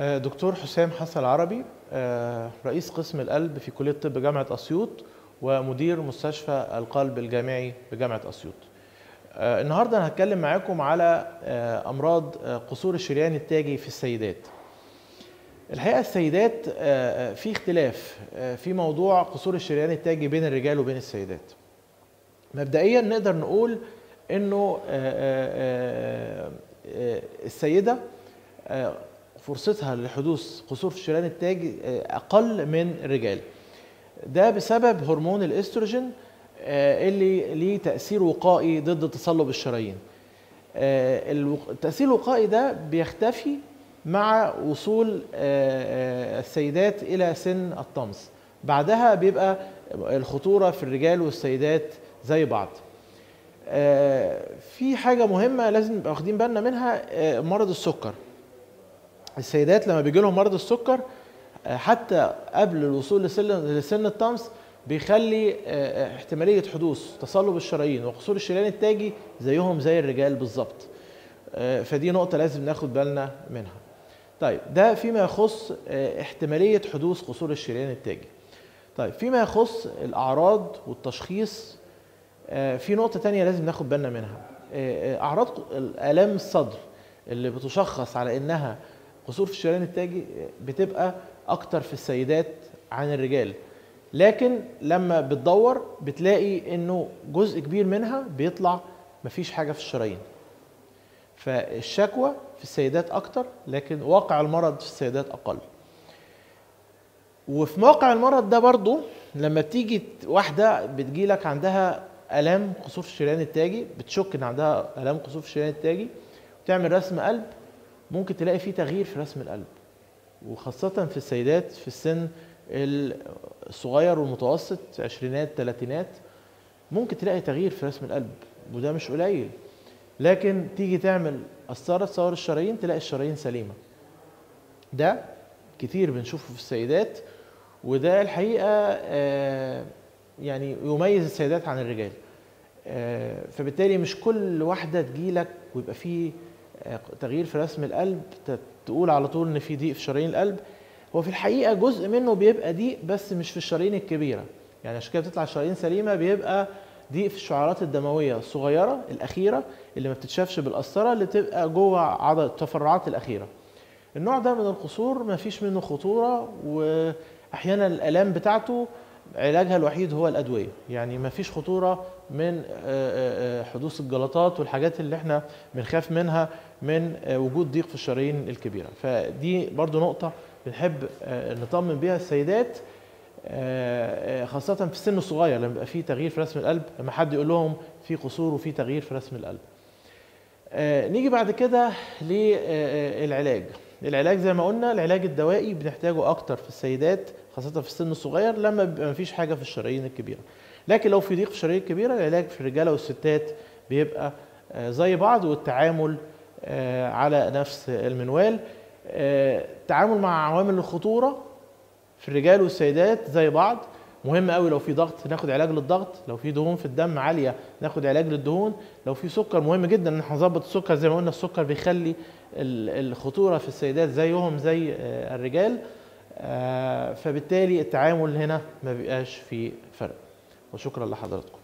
آه، دكتور حسام حسن العربي آه، رئيس قسم القلب في كلية طب جامعة أسيوط ومدير مستشفى القلب الجامعي بجامعة أسيوط. آه، النهاردة أنا هتكلم معاكم على أمراض قصور الشريان التاجي في السيدات. الحقيقة السيدات في اختلاف في موضوع قصور الشريان التاجي بين الرجال وبين السيدات. مبدئيا نقدر نقول إنه السيدة فرصتها لحدوث قصور في الشريان التاجي آه، أقل من الرجال. ده بسبب هرمون الإستروجين آه، اللي ليه تأثير وقائي ضد تصلب الشرايين. آه، التاثير الوقائي ده بيختفي مع وصول السيدات إلى سن الطمس. بعدها بيبقى الخطورة في الرجال والسيدات زي بعض. في حاجة مهمة لازم نبقى واخدين بالنا منها مرض السكر. السيدات لما بيجي لهم مرض السكر آه، حتى قبل الوصول لسن الطمس بيخلي آه، آه، احتمالية حدوث تصلب الشرايين وقصور الشريان التاجي زيهم زي الرجال بالظبط. فدي نقطة لازم ناخد بالنا منها. طيب ده فيما يخص احتمالية حدوث قصور الشريان التاجي. طيب فيما يخص الأعراض والتشخيص في نقطة تانية لازم ناخد بالنا منها. أعراض ق- آلام الصدر اللي بتشخص على إنها قصور في الشريان التاجي بتبقى أكتر في السيدات عن الرجال. لكن لما بتدور بتلاقي إنه جزء كبير منها بيطلع مفيش حاجة في الشرايين. فالشكوى في السيدات أكتر لكن واقع المرض في السيدات أقل. وفي موقع المرض ده برضو لما بتيجي واحدة بتجيلك عندها آلام قصور في الشريان التاجي بتشك إن عندها آلام قصور في الشريان التاجي وتعمل رسم قلب ممكن تلاقي فيه تغيير في رسم القلب. وخاصة في السيدات في السن الصغير والمتوسط عشرينات تلاتينات ممكن تلاقي تغيير في رسم القلب وده مش قليل. لكن تيجي تعمل قسطرة تصور الشرايين تلاقي الشرايين سليمة. ده كتير بنشوفه في السيدات وده الحقيقة آه، يعني يميز السيدات عن الرجال. آه، فبالتالي مش كل واحدة تجيلك ويبقى فيه تغيير في رسم القلب تقول على طول إن في ضيق في شرايين القلب. هو في الحقيقة جزء منه بيبقى ضيق بس مش في الشرايين الكبيرة. يعني عشان كده بتطلع شرايين سليمة بيبقى ضيق في الشعيرات الدموية الصغيرة الأخيرة اللي ما بتتشافش بالقسطرة اللي تبقى جوه عضلة التفرعات الأخيرة. النوع ده من القصور ما فيش منه خطورة وأحيانا الآلام بتاعته علاجها الوحيد هو الأدوية. يعني ما فيش خطورة من آه، آه، آه، حدوث الجلطات والحاجات اللي إحنا بنخاف منها من وجود ضيق في الشرايين الكبيرة. فدي برضو نقطة بنحب نطمن بيها السيدات خاصة في السن الصغير لما يبقى في تغيير في رسم القلب لما حد يقول لهم في قصور وفي تغيير في رسم القلب. نيجي بعد كده للعلاج. العلاج زي ما قلنا العلاج الدوائي بنحتاجه أكتر في السيدات خاصة في السن الصغير لما بيبقى مفيش حاجة في الشرايين الكبيرة. لكن لو في ضيق في الشرايين الكبيرة العلاج في الرجالة والستات بيبقى آه، زي بعض والتعامل آه، على نفس المنوال. آه، التعامل مع عوامل الخطورة في الرجال والسيدات زي بعض. مهم قوي لو في ضغط ناخد علاج للضغط لو في دهون في الدم عالية ناخد علاج للدهون لو في سكر مهم جدا إن إحنا نظبط السكر زي ما قلنا السكر بيخلي ال- الخطورة في السيدات زيهم زي آه، الرجال آه، فبالتالي التعامل هنا ما بيبقاش فيه فرق. وشكرا لحضراتكم.